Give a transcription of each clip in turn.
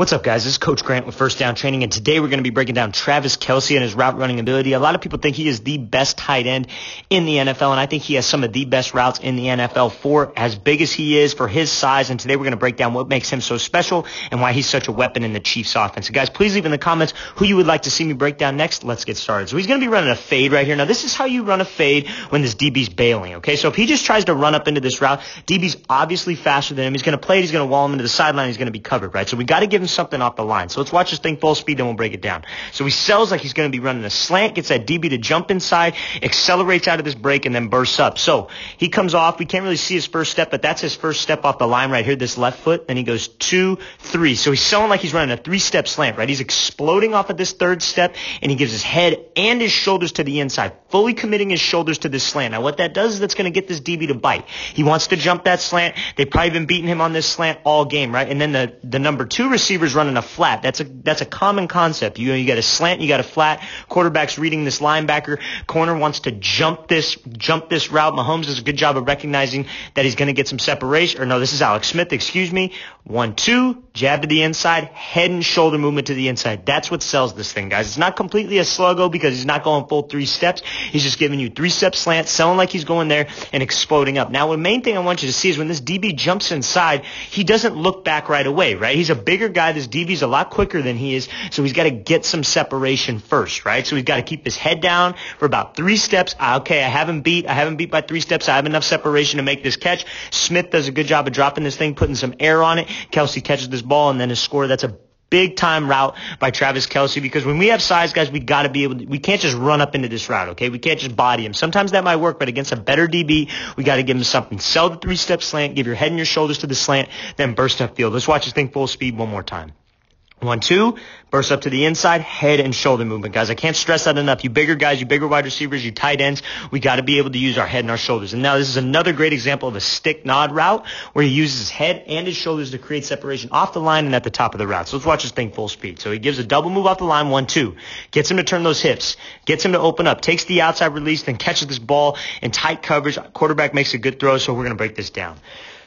What's up, guys? This is Coach Grant with First Down Training, and today we're going to be breaking down Travis Kelce and his route running ability. A lot of people think he is the best tight end in the NFL, and I think he has some of the best routes in the NFL for as big as he is, for his size. And today we're going to break down what makes him so special and why he's such a weapon in the Chiefs offense. So guys, please leave in the comments who you would like to see me break down next. Let's get started. So he's going to be running a fade right here. Now, this is how you run a fade when this DB's bailing, okay? So if he just tries to run up into this route, DB's obviously faster than him. He's going to play it. He's going to wall him into the sideline. He's going to be covered, right? So we got to give him something off the line. So let's watch this thing full speed, then we'll break it down. So he sells like he's going to be running a slant, gets that DB to jump inside, accelerates out of this break, and then bursts up. So he comes off. We can't really see his first step, but that's his first step off the line right here, this left foot. Then he goes two, three. So he's selling like he's running a three-step slant, right? He's exploding off of this third step, and he gives his head and his shoulders to the inside, fully committing his shoulders to this slant. Now what that does is that's going to get this DB to bite. He wants to jump that slant. They've probably been beating him on this slant all game, right? And then the, the number two receiver's running a flat. That's a, that's a common concept. You know, you got a slant, you got a flat. Quarterback's reading this linebacker. Corner wants to jump this, jump this route. Mahomes does a good job of recognizing that he's going to get some separation. Or no, this is Alex Smith, excuse me. One, two, jab to the inside, head and shoulder movement to the inside. That's what sells this thing, guys. It's not completely a sluggo because he's not going full three steps. He's just giving you three step slant, selling like he's going there and exploding up. Now, the main thing I want you to see is when this DB jumps inside, he doesn't look back right away, right? He's a bigger guy. This DB's a lot quicker than he is. So he's got to get some separation first, right? So he's got to keep his head down for about three steps. Ah, okay, I haven't beat. I haven't beat by three steps. I have enough separation to make this catch. Smith does a good job of dropping this thing, putting some air on it. Kelce catches this ball and then a score. That's a big time route by Travis Kelce because when we have size guys, we got to be able to, we can't just run up into this route, okay? We can't just body him. Sometimes that might work, but against a better DB, we got to give him something. Sell the three step slant, give your head and your shoulders to the slant, then burst up field. Let's watch this thing full speed one more time. One, two, burst up to the inside, head and shoulder movement, guys. I can't stress that enough. You bigger guys, you bigger wide receivers, you tight ends, we got to be able to use our head and our shoulders. And now this is another great example of a stick nod route where he uses his head and his shoulders to create separation off the line and at the top of the route. So let's watch this thing full speed. So he gives a double move off the line, one, two, gets him to turn those hips, gets him to open up, takes the outside release, then catches this ball in tight coverage. Quarterback makes a good throw, so we're going to break this down.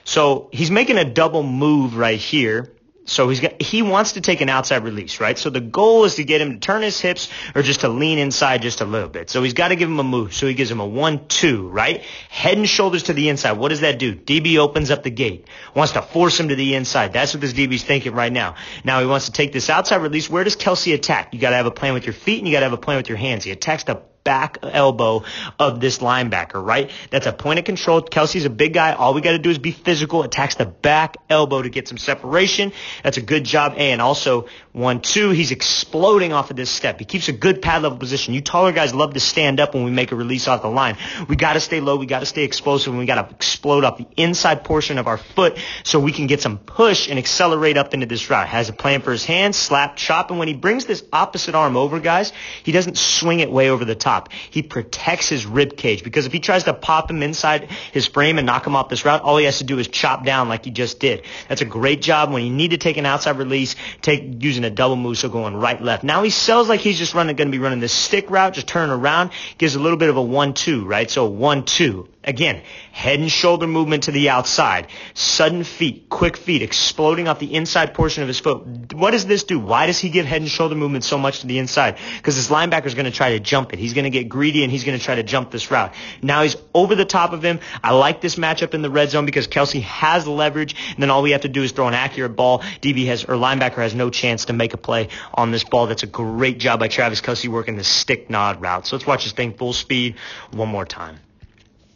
So he's making a double move right here so he's got, he wants to take an outside release, right? So the goal is to get him to turn his hips or just to lean inside just a little bit. So he's got to give him a move. So he gives him a one, two, right? Head and shoulders to the inside. What does that do? DB opens up the gate. Wants to force him to the inside. That's what this DB's thinking right now. Now he wants to take this outside release. Where does Kelce attack? You got to have a plan with your feet and you got to have a plan with your hands. He attacks the back elbow of this linebacker, right? That's a point of control. Kelce's a big guy. All we got to do is be physical. Attacks the back elbow to get some separation. That's a good job. And also, one, two, he's exploding off of this step. He keeps a good pad level position. You taller guys love to stand up when we make a release off the line. We got to stay low. We got to stay explosive. And we got to explode off the inside portion of our foot so we can get some push and accelerate up into this route. Has a plan for his hands, slap, chop. And when he brings this opposite arm over, guys, he doesn't swing it way over the top top. He protects his rib cage because if he tries to pop him inside his frame and knock him off this route, all he has to do is chop down like he just did. That's a great job when you need to take an outside release, take using a double move, so going right left. Now he sells like he's just running, going to be running this stick route, just turn around, gives a little bit of a one-two, right? So one-two. Again, head and shoulder movement to the outside, sudden feet, quick feet, exploding off the inside portion of his foot. What does this do? Why does he give head and shoulder movement so much to the inside? Because this linebacker is going to try to jump it. He's going to get greedy and he's going to try to jump this route. Now he's over the top of him. I like this matchup in the red zone because Kelce has leverage, and then all we have to do is throw an accurate ball. DB has or linebacker has no chance to make a play on this ball. That's a great job by Travis Kelce working the stick nod route. So let's watch this thing full speed one more time.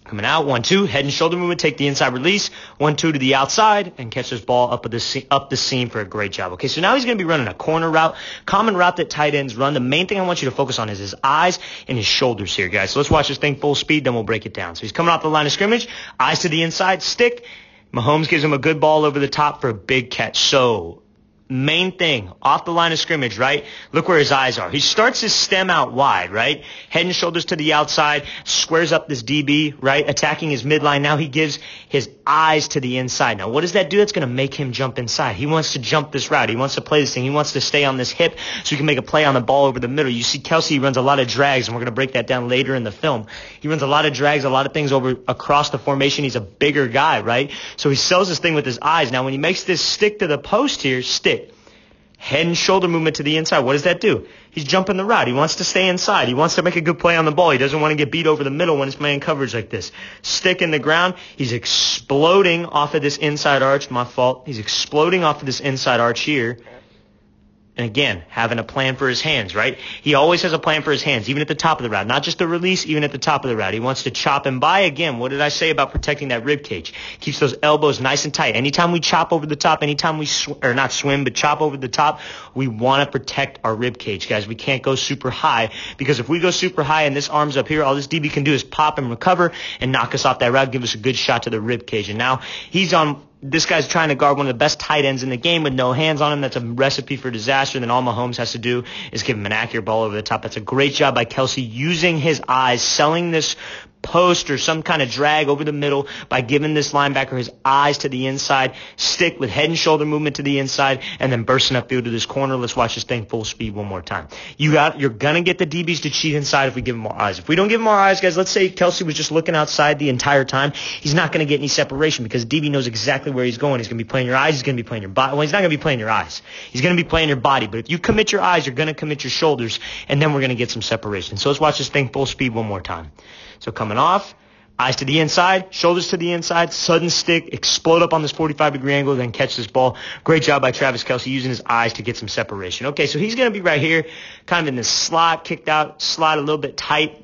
Coming out, one, two, head and shoulder movement, take the inside release, one, two to the outside, and catch this ball up the, up the seam for a great job. Okay, so now he's going to be running a corner route, common route that tight ends run. The main thing I want you to focus on is his eyes and his shoulders here, guys. So let's watch this thing full speed, then we'll break it down. So he's coming off the line of scrimmage, eyes to the inside, stick. Mahomes gives him a good ball over the top for a big catch. So main thing off the line of scrimmage, right? Look where his eyes are. He starts his stem out wide, right? Head and shoulders to the outside, squares up this DB, right? Attacking his midline. Now he gives his eyes to the inside. Now what does that do? That's going to make him jump inside. He wants to jump this route. He wants to play this thing. He wants to stay on this hip so he can make a play on the ball over the middle. You see Kelce runs a lot of drags and we're going to break that down later in the film. He runs a lot of drags, a lot of things over across the formation. He's a bigger guy, right? So he sells this thing with his eyes. Now when he makes this stick to the post here, stick Head and shoulder movement to the inside. What does that do? He's jumping the route. He wants to stay inside. He wants to make a good play on the ball. He doesn't want to get beat over the middle when it's man coverage like this. Stick in the ground. He's exploding off of this inside arch. My fault. He's exploding off of this inside arch here. And again, having a plan for his hands, right? He always has a plan for his hands, even at the top of the route. Not just the release, even at the top of the route. He wants to chop and by. Again, what did I say about protecting that rib cage? Keeps those elbows nice and tight. Anytime we chop over the top, anytime we, sw- or not swim, but chop over the top, we want to protect our rib cage, guys. We can't go super high because if we go super high and this arm's up here, all this DB can do is pop and recover and knock us off that route, give us a good shot to the rib cage. And now he's on this guy's trying to guard one of the best tight ends in the game with no hands on him. That's a recipe for disaster. Then all Mahomes has to do is give him an accurate ball over the top. That's a great job by Kelce using his eyes, selling this post or some kind of drag over the middle by giving this linebacker his eyes to the inside, stick with head and shoulder movement to the inside, and then bursting upfield to this corner. Let's watch this thing full speed one more time. You got, you're gonna get the DBs to cheat inside if we give them our eyes. If we don't give them our eyes, guys, let's say Kelce was just looking outside the entire time, he's not gonna get any separation because DB knows exactly where he's going. He's gonna be playing your eyes, he's gonna be playing your body. Well, he's not gonna be playing your eyes. He's gonna be playing your body. But if you commit your eyes, you're gonna commit your shoulders, and then we're gonna get some separation. So let's watch this thing full speed one more time. So coming off, eyes to the inside, shoulders to the inside, sudden stick, explode up on this 45 degree angle, then catch this ball. Great job by Travis Kelce using his eyes to get some separation. Okay, so he's going to be right here, kind of in this slot, kicked out, slot a little bit tight.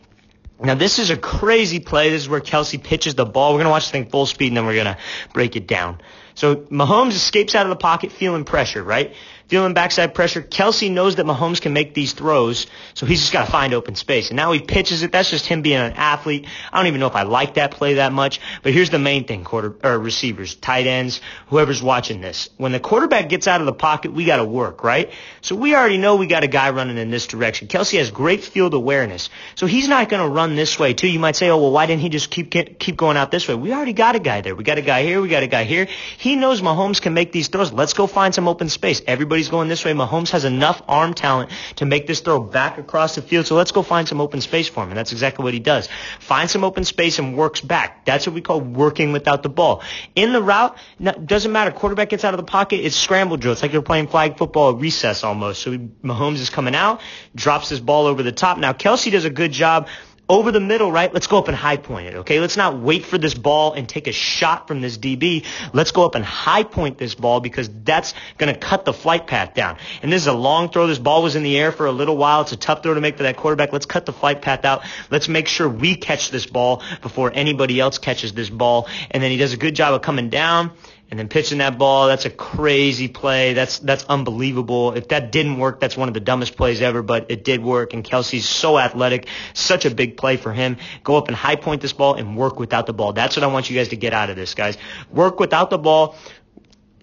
Now this is a crazy play. This is where Kelce pitches the ball. We're going to watch this thing full speed and then we're going to break it down. So Mahomes escapes out of the pocket feeling pressure, right? Feeling backside pressure. Kelce knows that Mahomes can make these throws, so he's just got to find open space. And now he pitches it. That's just him being an athlete. I don't even know if I like that play that much, but here's the main thing, quarter or receivers, tight ends, whoever's watching this. When the quarterback gets out of the pocket, we got to work, right? So we already know we got a guy running in this direction. Kelce has great field awareness, so he's not going to run this way too. You might say, oh well, why didn't he just keep keep going out this way? We already got a guy there. We got a guy here. We got a guy here. He knows Mahomes can make these throws. Let's go find some open space. Everybody going this way. Mahomes has enough arm talent to make this throw back across the field. So let's go find some open space for him. And that's exactly what he does. Find some open space and works back. That's what we call working without the ball. In the route, doesn't matter. Quarterback gets out of the pocket. It's scramble drill. It's like you're playing flag football at recess almost. So Mahomes is coming out, drops this ball over the top. Now Kelce does a good job over the middle, right? Let's go up and high point it, okay? Let's not wait for this ball and take a shot from this DB. Let's go up and high point this ball because that's going to cut the flight path down. And this is a long throw. This ball was in the air for a little while. It's a tough throw to make for that quarterback. Let's cut the flight path out. Let's make sure we catch this ball before anybody else catches this ball. And then he does a good job of coming down and then pitching that ball. That's a crazy play. That's that's unbelievable. If that didn't work, that's one of the dumbest plays ever, but it did work. And Kelce's so athletic, such a big play for him. Go up and high point this ball and work without the ball. That's what I want you guys to get out of this, guys. Work without the ball.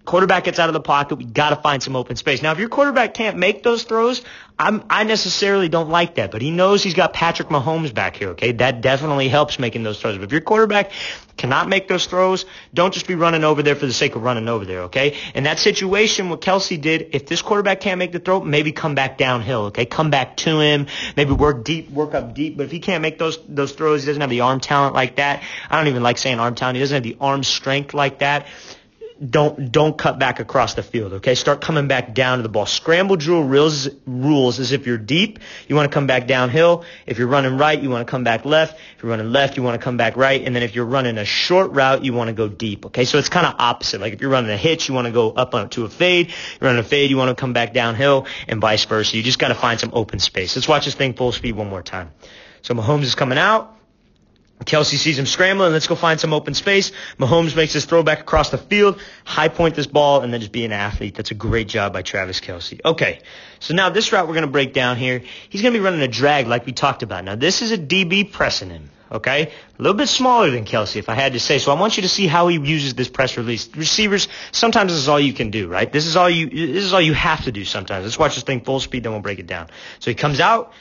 Quarterback gets out of the pocket. We got to find some open space. Now, if your quarterback can't make those throws, I'm, I necessarily don't like that, but he knows he's got Patrick Mahomes back here. Okay, that definitely helps making those throws. But if your quarterback cannot make those throws, don't just be running over there for the sake of running over there. Okay, in that situation, what Kelce did, if this quarterback can't make the throw, maybe come back downhill. Okay, come back to him. Maybe work deep, work up deep. But if he can't make those those throws, he doesn't have the arm talent like that. I don't even like saying arm talent. He doesn't have the arm strength like that don't don't cut back across the field. Okay, start coming back down to the ball. Scramble drill rules rules is if you're deep, you want to come back downhill. If you're running right, you want to come back left. If you're running left, you want to come back right. And then if you're running a short route, you want to go deep. Okay, so it's kind of opposite. Like if you're running a hitch, you want to go up to a fade. You're running a fade, you want to come back downhill, and vice versa. You just got to find some open space. Let's watch this thing full speed one more time. So Mahomes is coming out. Kelce sees him scrambling. Let's go find some open space. Mahomes makes his throwback across the field, high point this ball, and then just be an athlete. That's a great job by Travis Kelce. Okay, so now this route we're going to break down here. He's going to be running a drag like we talked about. Now this is a DB pressing him. Okay, a little bit smaller than Kelce, if I had to say. So I want you to see how he uses this press release. Receivers, sometimes this is all you can do, right? This is all you. This is all you have to do sometimes. Let's watch this thing full speed, then we'll break it down. So he comes out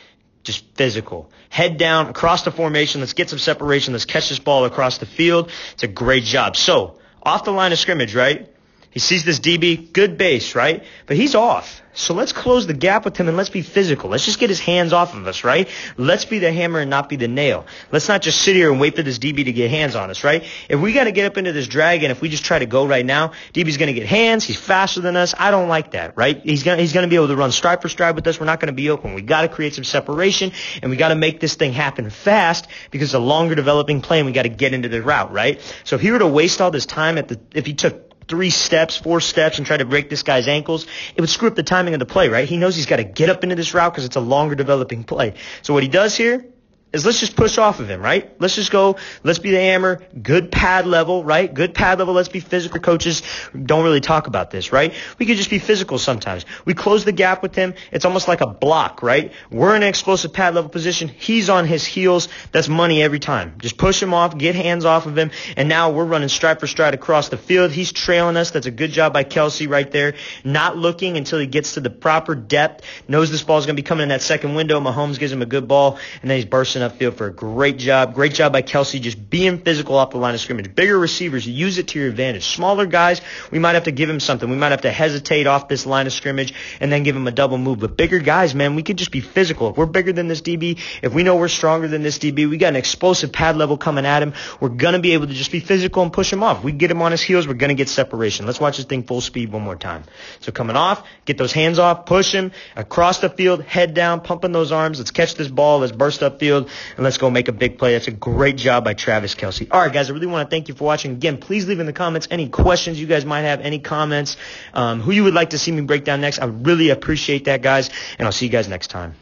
just physical. Head down across the formation. Let's get some separation. Let's catch this ball across the field. It's a great job. So, off the line of scrimmage, right? He sees this DB, good base, right? But he's off. So let's close the gap with him and let's be physical. Let's just get his hands off of us, right? Let's be the hammer and not be the nail. Let's not just sit here and wait for this DB to get hands on us, right? If we got to get up into this drag and if we just try to go right now, DB's going to get hands. He's faster than us. I don't like that, right? He's going he's going to be able to run stride for stride with us. We're not going to be open. We got to create some separation and we got to make this thing happen fast because it's a longer developing play and we got to get into the route, right? So if he were to waste all this time at the, if he took three steps, four steps, and try to break this guy's ankles, it would screw up the timing of the play, right? He knows he's got to get up into this route because it's a longer developing play. So what he does here is let's just push off of him, right? Let's just go, let's be the hammer, good pad level, right? Good pad level, let's be physical. Coaches don't really talk about this, right? We could just be physical sometimes. We close the gap with him. It's almost like a block, right? We're in an explosive pad level position. He's on his heels. That's money every time. Just push him off, get hands off of him, and now we're running stride for stride across the field. He's trailing us. That's a good job by Kelce right there. Not looking until he gets to the proper depth, knows this ball's going to be coming in that second window. Mahomes gives him a good ball, and then he's bursting upfield for a great job. Great job by Kelce just being physical off the line of scrimmage. Bigger receivers, use it to your advantage. Smaller guys, we might have to give him something. We might have to hesitate off this line of scrimmage and then give him a double move. But bigger guys, man, we could just be physical. If we're bigger than this DB, if we know we're stronger than this DB, we got an explosive pad level coming at him. We're going to be able to just be physical and push him off. We get him on his heels, we're going to get separation. Let's watch this thing full speed one more time. So coming off, get those hands off, push him across the field, head down, pumping those arms. Let's catch this ball. Let's burst upfield and let's go make a big play. That's a great job by Travis Kelce. All right, guys, I really want to thank you for watching. Again, please leave in the comments any questions you guys might have, any comments, um, who you would like to see me break down next. I really appreciate that, guys, and I'll see you guys next time.